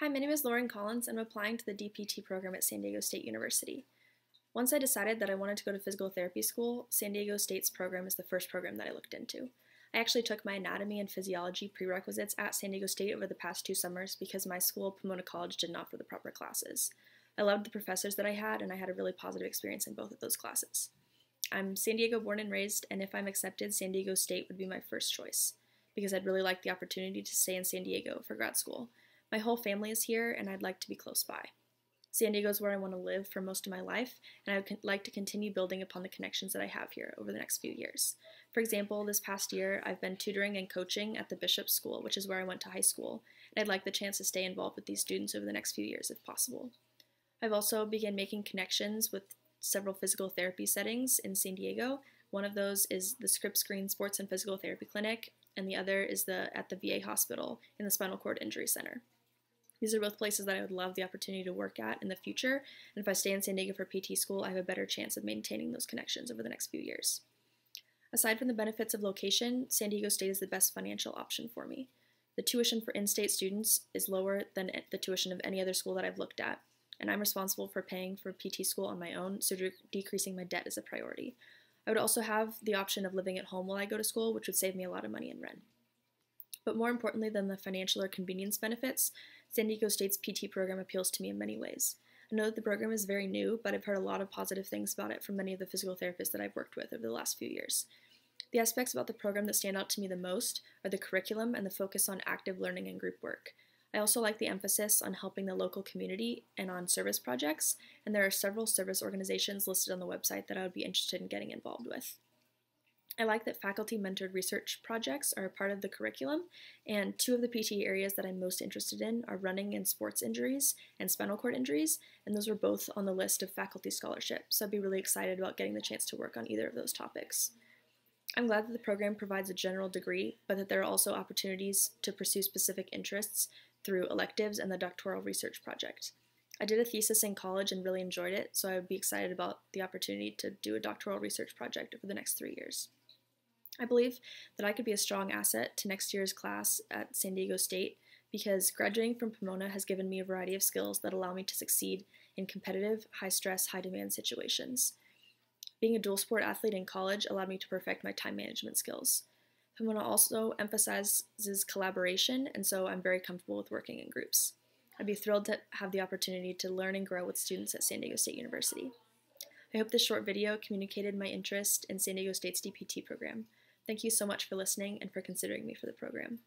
Hi, my name is Lauren Collins. I'm applying to the DPT program at San Diego State University. Once I decided that I wanted to go to physical therapy school, San Diego State's program is the first program that I looked into. I actually took my anatomy and physiology prerequisites at San Diego State over the past two summers because my school, Pomona College, didn't offer the proper classes. I loved the professors that I had, and I had a really positive experience in both of those classes. I'm San Diego born and raised, and if I'm accepted, San Diego State would be my first choice because I'd really like the opportunity to stay in San Diego for grad school. My whole family is here, and I'd like to be close by. San Diego is where I want to live for most of my life, and I would like to continue building upon the connections that I have here over the next few years. For example, this past year, I've been tutoring and coaching at the Bishop School, which is where I went to high school, and I'd like the chance to stay involved with these students over the next few years if possible. I've also begun making connections with several physical therapy settings in San Diego. One of those is the Scripps Green Sports and Physical Therapy Clinic, and the other is the at the VA hospital in the Spinal Cord Injury Center. These are both places that I would love the opportunity to work at in the future, and if I stay in San Diego for PT school, I have a better chance of maintaining those connections over the next few years. Aside from the benefits of location, San Diego State is the best financial option for me. The tuition for in state students is lower than the tuition of any other school that I've looked at, and I'm responsible for paying for PT school on my own, so de- decreasing my debt is a priority. I would also have the option of living at home while I go to school, which would save me a lot of money in rent. But more importantly than the financial or convenience benefits, San Diego State's PT program appeals to me in many ways. I know that the program is very new, but I've heard a lot of positive things about it from many of the physical therapists that I've worked with over the last few years. The aspects about the program that stand out to me the most are the curriculum and the focus on active learning and group work. I also like the emphasis on helping the local community and on service projects, and there are several service organizations listed on the website that I would be interested in getting involved with. I like that faculty mentored research projects are a part of the curriculum, and two of the PT areas that I'm most interested in are running and sports injuries and spinal cord injuries, and those were both on the list of faculty scholarship, so I'd be really excited about getting the chance to work on either of those topics. I'm glad that the program provides a general degree, but that there are also opportunities to pursue specific interests through electives and the doctoral research project. I did a thesis in college and really enjoyed it, so I would be excited about the opportunity to do a doctoral research project over the next three years. I believe that I could be a strong asset to next year's class at San Diego State because graduating from Pomona has given me a variety of skills that allow me to succeed in competitive, high stress, high demand situations. Being a dual sport athlete in college allowed me to perfect my time management skills. Pomona also emphasizes collaboration, and so I'm very comfortable with working in groups. I'd be thrilled to have the opportunity to learn and grow with students at San Diego State University. I hope this short video communicated my interest in San Diego State's DPT program. Thank you so much for listening and for considering me for the program.